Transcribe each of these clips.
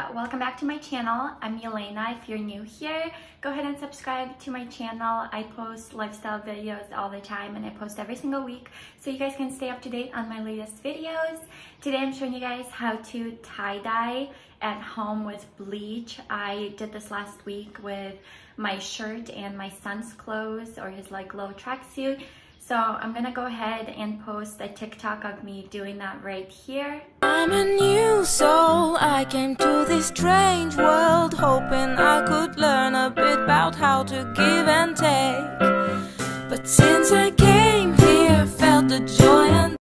Uh, welcome back to my channel. I'm Yelena. If you're new here, go ahead and subscribe to my channel. I post lifestyle videos all the time and I post every single week so you guys can stay up to date on my latest videos. Today I'm showing you guys how to tie-dye at home with bleach. I did this last week with my shirt and my son's clothes or his like low tracksuit. So I'm gonna go ahead and post a TikTok of me doing that right here. I'm a new soul, I came to this strange world Hoping I could learn a bit about how to give and take. But since I came here, felt the joy and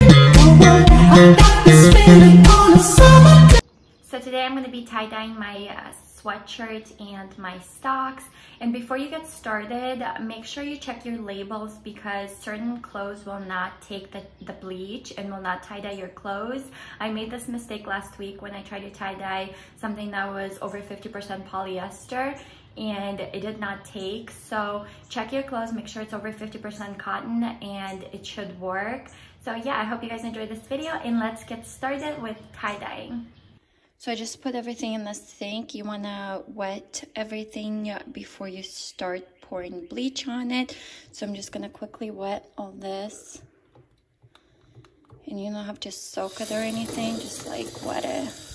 So today I'm gonna be tie-dyeing my uh, sweatshirt and my socks. And before you get started, make sure you check your labels because certain clothes will not take the, the bleach and will not tie-dye your clothes. I made this mistake last week when I tried to tie-dye something that was over 50% polyester and it did not take. So check your clothes, make sure it's over 50% cotton and it should work. So yeah, I hope you guys enjoyed this video and let's get started with tie-dyeing. So I just put everything in the sink. You want to wet everything before you start pouring bleach on it. So I'm just going to quickly wet all this. And you don't have to soak it or anything, just like wet it.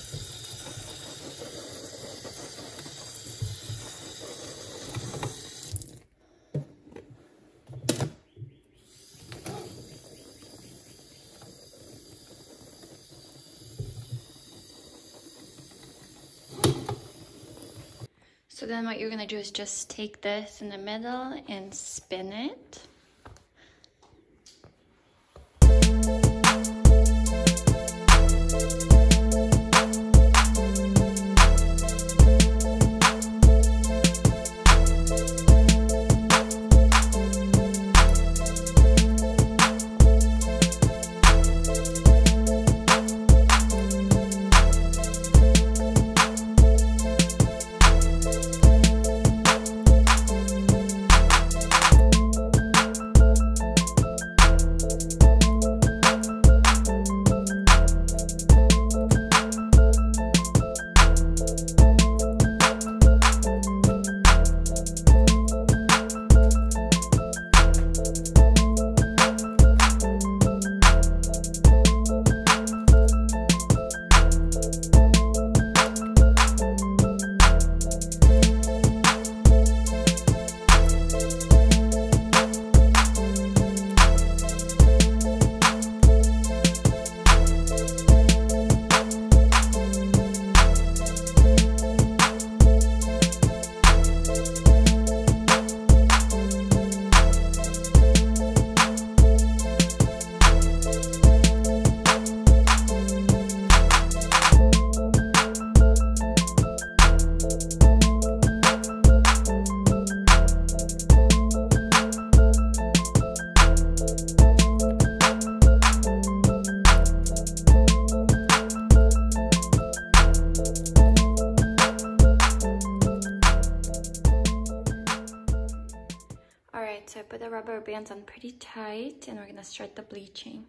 So then what you're gonna do is just take this in the middle and spin it. Rubber bands on pretty tight and we're gonna start the bleaching.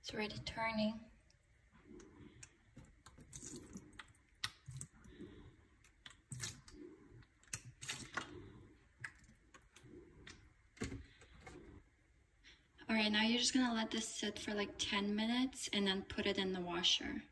It's already turning. All right, now you're just gonna let this sit for like 10 minutes and then put it in the washer.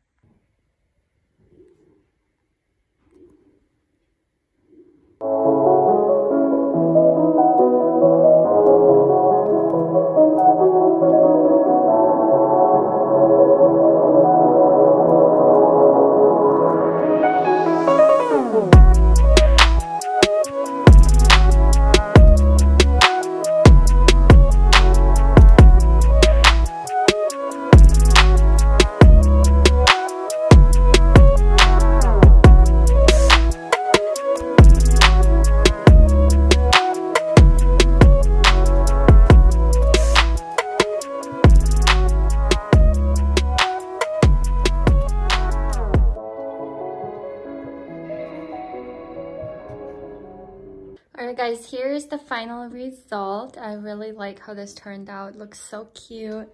Alright guys, here's the final result. I really like how this turned out. It looks so cute.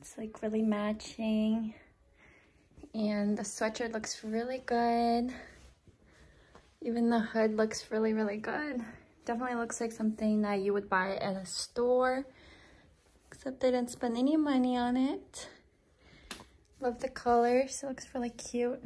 It's like really matching. And the sweatshirt looks really good. Even the hood looks really, really good. Definitely looks like something that you would buy at a store. Except I didn't spend any money on it. Love the colors. It looks really cute.